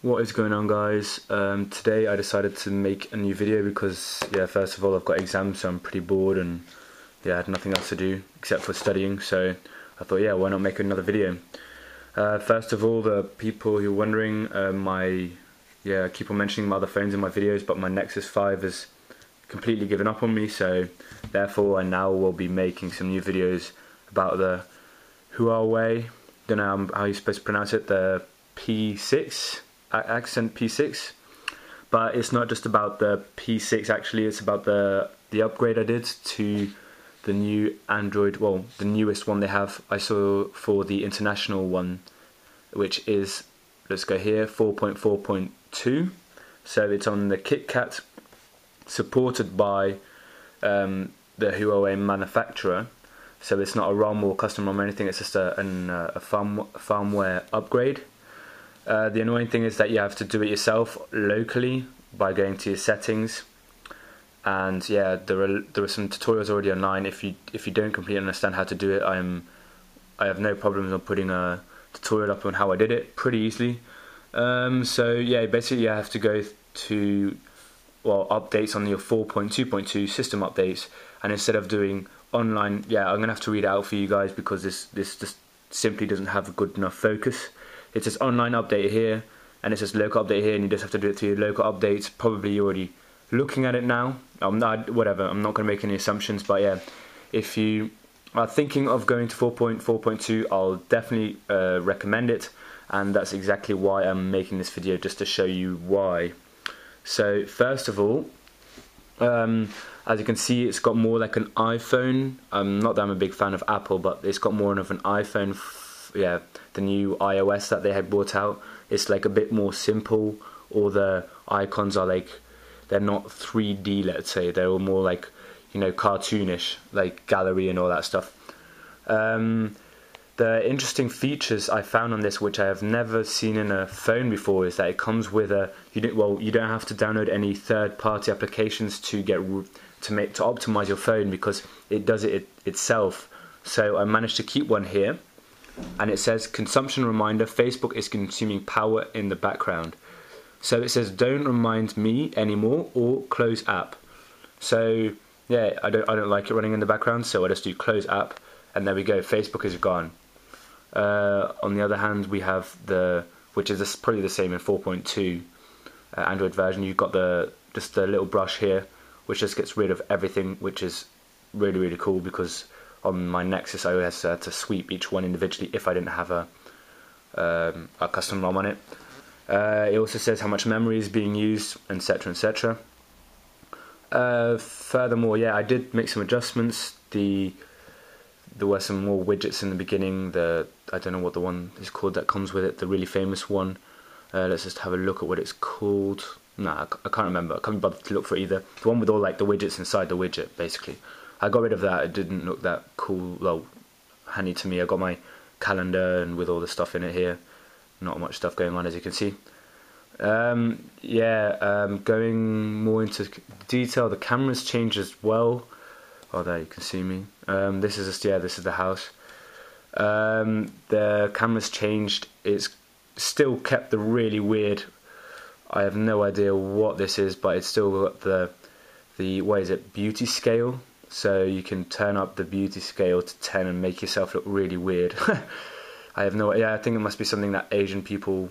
What is going on guys? Um, today I decided to make a new video because yeah first of all I've got exams so I'm pretty bored and yeah I had nothing else to do except for studying so I thought yeah why not make another video. Uh, first of all the people who are wondering uh, my yeah I keep on mentioning my other phones in my videos but my Nexus 5 has completely given up on me so therefore I now will be making some new videos about the Huawei don't know how you're supposed to pronounce it the P6 Ascend P6 but it's not just about the P6 actually. It's about the the upgrade I did to the new Android well the newest one they have. I saw for the international one which is let's go here 4.4.2 so it's on the KitKat supported by um, the Huawei manufacturer. So it's not a ROM or custom ROM or anything it's just a, an, uh, a firm, firmware upgrade uh, the annoying thing is that you have to do it yourself locally by going to your settings. And yeah, there are there are some tutorials already online. If you if you don't completely understand how to do it, I'm I have no problems on putting a tutorial up on how I did it pretty easily. Um, so yeah, basically you have to go to well updates on your 4.2.2 system updates, and instead of doing online, yeah, I'm gonna have to read out for you guys because this this just simply doesn't have a good enough focus it says online update here and it says local update here and you just have to do it through local updates. Probably you're already looking at it now. I'm not whatever I'm not going to make any assumptions but yeah if you are thinking of going to 4.4.2 I'll definitely uh, recommend it and that's exactly why I'm making this video just to show you why. So first of all um, as you can see it's got more like an iPhone. Um, not that I'm a big fan of Apple but it's got more of an iPhone yeah the new iOS that they had brought out. It's like a bit more simple. All the icons are like they're not 3D. Let's say they're all more like you know cartoonish, like gallery and all that stuff. Um, the interesting features I found on this, which I have never seen in a phone before, is that it comes with a you don't well you don't have to download any third-party applications to get to make to optimize your phone because it does it, it itself. So I managed to keep one here and it says consumption reminder Facebook is consuming power in the background. So it says don't remind me anymore or close app. So yeah, I don't I don't like it running in the background, so I just do close app and there we go. Facebook is gone. Uh, on the other hand, we have the which is probably the same in 4.2 uh, Android version. You've got the just the little brush here, which just gets rid of everything, which is really really cool because on my Nexus OS uh, to sweep each one individually if I didn't have a, um, a custom ROM on it. Uh, it also says how much memory is being used, etc., etc. Uh, furthermore, yeah, I did make some adjustments. The there were some more widgets in the beginning. The I don't know what the one is called that comes with it. The really famous one. Uh, let's just have a look at what it's called. Nah, I can't remember. I can't be bothered to look for either. The one with all like the widgets inside the widget, basically. I got rid of that. It didn't look that cool, well, handy to me. I got my calendar and with all the stuff in it here. Not much stuff going on as you can see. Um, yeah, um, going more into detail, the camera's changed as well. Oh, there you can see me. Um, this is just, yeah, this is the house. Um, the camera's changed. It's still kept the really weird. I have no idea what this is, but it's still got the the what is it beauty scale so you can turn up the beauty scale to 10 and make yourself look really weird. I have no yeah, I think it must be something that Asian people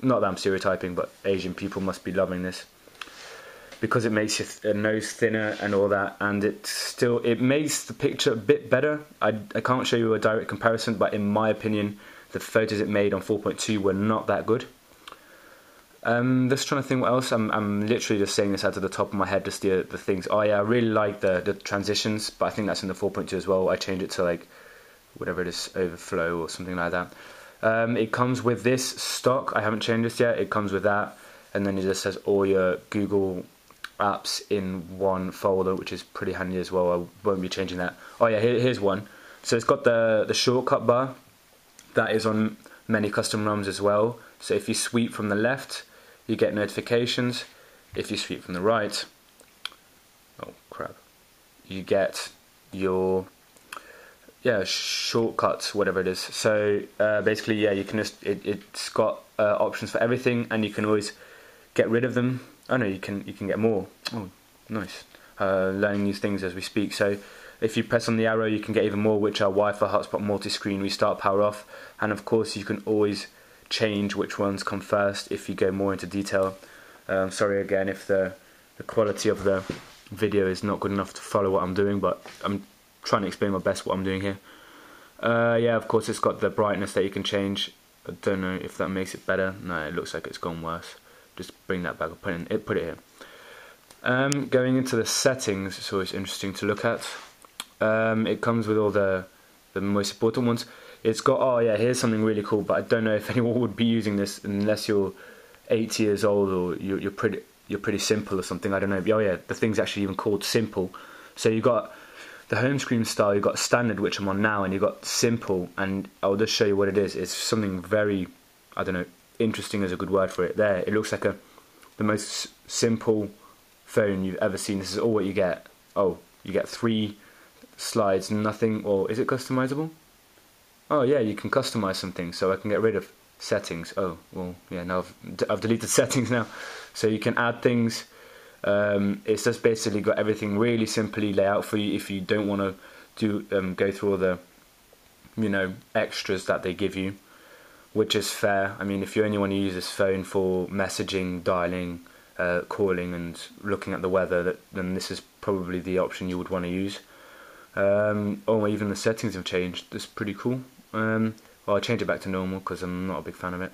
not that I'm stereotyping, but Asian people must be loving this because it makes your nose thinner and all that, and it still it makes the picture a bit better. I, I can't show you a direct comparison, but in my opinion, the photos it made on 4.2 were not that good. Um, just trying to think what else. I'm, I'm literally just saying this out of the top of my head, just the the things. Oh yeah, I really like the the transitions, but I think that's in the 4.2 as well. I changed it to like whatever it is, overflow or something like that. Um, it comes with this stock. I haven't changed this yet. It comes with that, and then it just says all your Google apps in one folder, which is pretty handy as well. I won't be changing that. Oh yeah, here, here's one. So it's got the the shortcut bar that is on many custom ROMs as well. So if you sweep from the left, you get notifications. If you sweep from the right, oh crap, you get your yeah shortcuts, whatever it is. So uh, basically, yeah, you can just it, it's got uh, options for everything, and you can always get rid of them. Oh no, you can you can get more. Oh, nice. Uh, learning new things as we speak. So if you press on the arrow, you can get even more, which are Wi-Fi, hotspot, multi-screen, restart, power off, and of course you can always change which ones come first if you go more into detail. Um, sorry again if the the quality of the video is not good enough to follow what I'm doing, but I'm trying to explain my best what I'm doing here. Uh, yeah, of course it's got the brightness that you can change. I don't know if that makes it better. No, it looks like it's gone worse. Just bring that back. Put it, put it here. Um, going into the settings, it's always interesting to look at. Um, it comes with all the the most important ones. It's got oh yeah, here's something really cool, but I don't know if anyone would be using this unless you're 80 years old or you're, you're pretty you're pretty simple or something. I don't know. Oh yeah, the thing's actually even called simple. So you got the home screen style. you've got standard, which I'm on now, and you've got simple. And I'll just show you what it is. It's something very I don't know. Interesting is a good word for it. There, it looks like a the most simple phone you've ever seen. This is all what you get. Oh, you get three slides, nothing, or is it customizable? Oh yeah, you can customize something, so I can get rid of settings. Oh, well, yeah, now I've, I've deleted settings now. So you can add things. Um, it's just basically got everything really simply laid out for you if you don't want to do um, go through all the you know extras that they give you, which is fair. I mean, if you only want to use this phone for messaging, dialing, uh, calling, and looking at the weather, that, then this is probably the option you would want to use. Um, oh, even the settings have changed. That's pretty cool. Um, well, I change it back to normal because I'm not a big fan of it.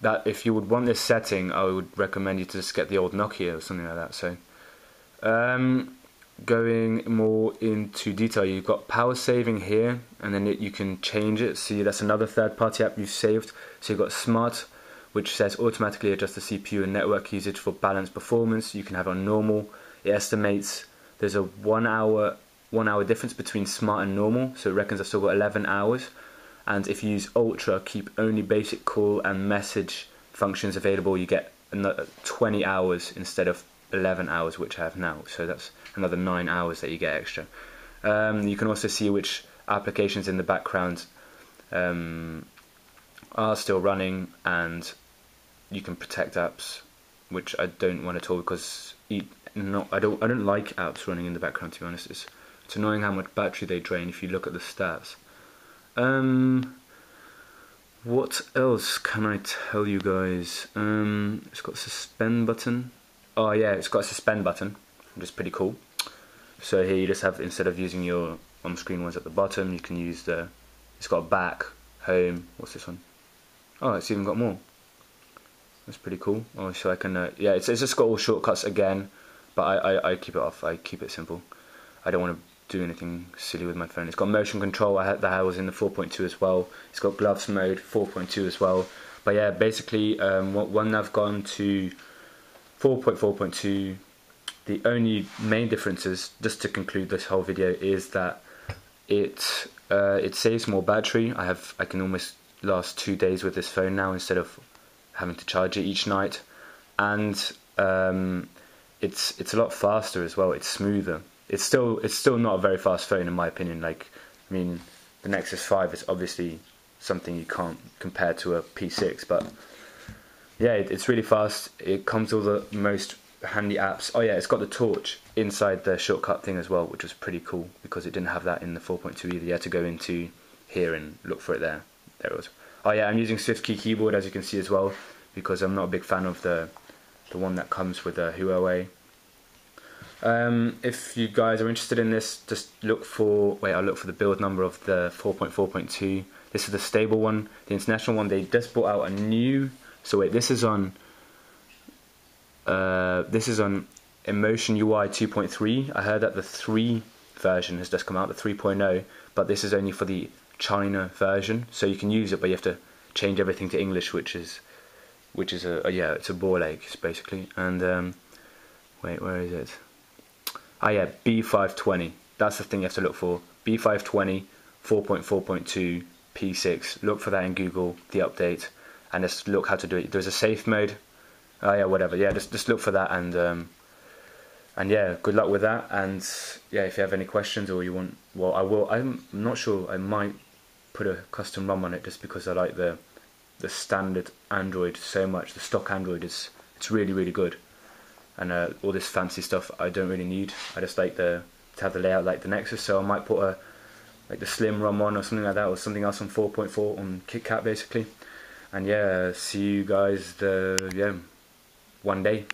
That if you would want this setting, I would recommend you to just get the old Nokia or something like that. So, um, going more into detail, you've got power saving here, and then it, you can change it. See, that's another third-party app you've saved. So you've got Smart, which says automatically adjust the CPU and network usage for balanced performance. You can have on normal. It estimates there's a one hour one hour difference between smart and normal, so it reckons I've still got 11 hours. And if you use ultra, keep only basic call and message functions available, you get another 20 hours instead of 11 hours, which I have now. So that's another nine hours that you get extra. Um, you can also see which applications in the background um, are still running, and you can protect apps, which I don't want at all because not I don't I don't like apps running in the background. To be honest, it's it's annoying how much battery they drain if you look at the stats. Um, what else can I tell you guys? Um, it's got a suspend button. Oh yeah, it's got a suspend button, which is pretty cool. So here you just have instead of using your on-screen ones at the bottom, you can use the. It's got back, home. What's this one? Oh, it's even got more. That's pretty cool. Oh, so I can. Uh, yeah, it's it's just got all shortcuts again, but I, I I keep it off. I keep it simple. I don't want to do anything silly with my phone. It's got motion control. that I was in the 4.2 as well. It's got gloves mode 4.2 as well. But yeah, basically, um, when I've gone to 4.4.2, the only main differences, just to conclude this whole video, is that it uh, it saves more battery. I have I can almost last two days with this phone now instead of having to charge it each night, and um, it's it's a lot faster as well. It's smoother it's still it's still not a very fast phone in my opinion. Like, I mean, the Nexus Five is obviously something you can't compare to a P6, but yeah, it, it's really fast. It comes with the most handy apps. Oh yeah, it's got the torch inside the shortcut thing as well, which was pretty cool because it didn't have that in the 4.2 either. You had to go into here and look for it there. There it was. Oh yeah, I'm using SwiftKey keyboard as you can see as well because I'm not a big fan of the the one that comes with the Huawei um, if you guys are interested in this, just look for, wait, I'll look for the build number of the 4.4.2. This is the stable one. The international one, they just brought out a new, so wait, this is on, uh, this is on Emotion UI 2.3. I heard that the 3 version has just come out, the 3.0, but this is only for the China version, so you can use it, but you have to change everything to English, which is, which is a, a yeah, it's a ball ache, basically. And um, wait, where is it? Ah yeah, B520. That's the thing you have to look for. B520, 4.4.2, P6. Look for that in Google, the update, and just look how to do it. There's a safe mode. Oh yeah, whatever. Yeah, just just look for that and um, and yeah, good luck with that. And yeah, if you have any questions or you want, well, I will. I'm not sure. I might put a custom ROM on it just because I like the the standard Android so much. The stock Android is it's really really good, and uh, all this fancy stuff I don't really need. I just like the to have the layout like the Nexus, so I might put a like the Slim ROM one or something like that, or something else on 4.4 on KitKat basically. And yeah, see you guys the yeah one day.